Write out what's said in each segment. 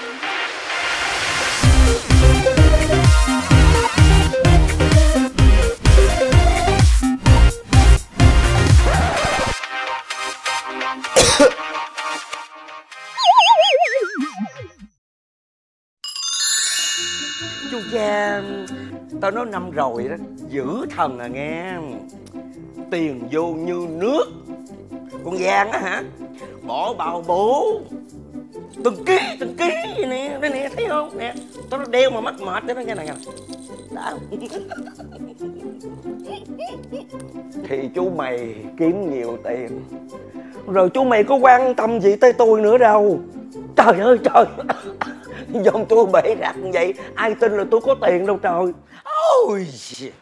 chú cha tao nói năm rồi đó, giữ thần à nghe. Tiền vô như nước. Con vàng á hả? Bỏ bao bố từng ký từng ký vậy nè đây nè thấy không? Nè, tao nó đeo mà mắc mệt cho nó nghe này nghe này đã. Thì chú mày kiếm nhiều tiền. Rồi chú mày có quan tâm gì tới tôi nữa đâu. Trời ơi, trời. Dòng tôi bể rạc như vậy, ai tin là tôi có tiền đâu trời ôi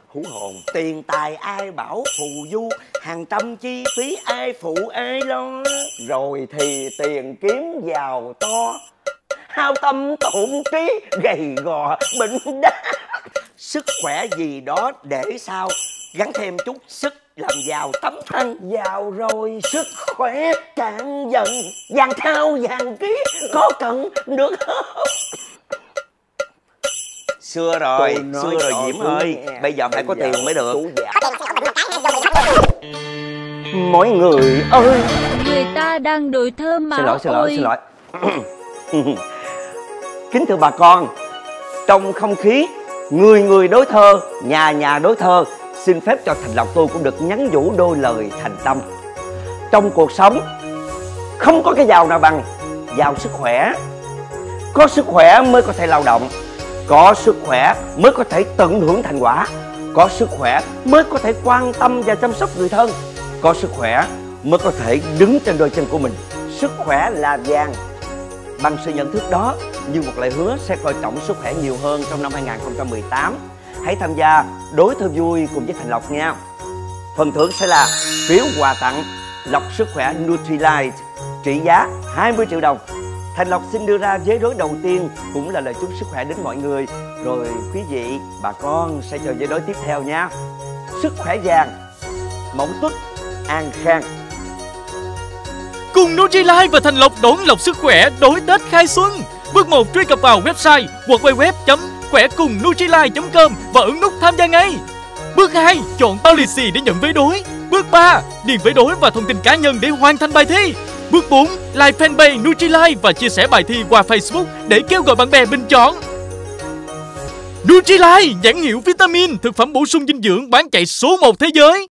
hú hồn, tiền tài ai bảo phù du, hàng trăm chi phí ai phụ ai lo. Rồi thì tiền kiếm giàu to, hao tâm tổn trí, gầy gò, bệnh đá sức khỏe gì đó để sao, gắn thêm chút sức làm giàu tấm thân. Giàu rồi sức khỏe cạn dần, vàng thao vàng ký, có cần được không? Xưa rồi xưa rồi diễm ơi. bây giờ phải có tiền mới được. mọi người ơi. Người ta đang đổi thơ mà xin lỗi xin lỗi xin lỗi. Kính thưa bà con trong không khí người người đối thơ nhà nhà đối thơ xin phép cho thành lộc tôi cũng được nhắn nhủ đôi lời thành tâm. Trong cuộc sống không có cái giàu nào bằng giàu sức khỏe. Có sức khỏe mới có thể lao động có sức khỏe mới có thể tận hưởng thành quả. Có sức khỏe mới có thể quan tâm và chăm sóc người thân. Có sức khỏe mới có thể đứng trên đôi chân của mình. Sức khỏe là vàng. Bằng sự nhận thức đó, như một lời hứa sẽ coi trọng sức khỏe nhiều hơn trong năm 2018 hãy tham gia đối thư vui cùng với Thành Lộc nha. Phần thưởng sẽ là phiếu quà tặng lọc sức khỏe Nutrilite trị giá 20 triệu đồng. Thành Lộc xin đưa ra giới đối đầu tiên, cũng là lời chúc sức khỏe đến mọi người rồi quý vị, bà con sẽ chờ giới đối tiếp theo nha sức khỏe vàng mỏng tuất, an khang Cùng Nutrilite và Thành Lộc đón lọc sức khỏe đối Tết khai xuân. Bước 1 truy cập vào website www.khỏecungnutrilife.com và ấn nút tham gia ngay. Bước 2 chọn bao lì xì để nhận vé đối. Bước 3 điền vé đối và thông tin cá nhân để hoàn thành bài thi. Bước 4 like fanpage Nutrilite và chia sẻ bài thi qua Facebook để kêu gọi bạn bè bình chọn. Nutrilite nhãn hiệu vitamin, thực phẩm bổ sung dinh dưỡng bán chạy số 1 thế giới.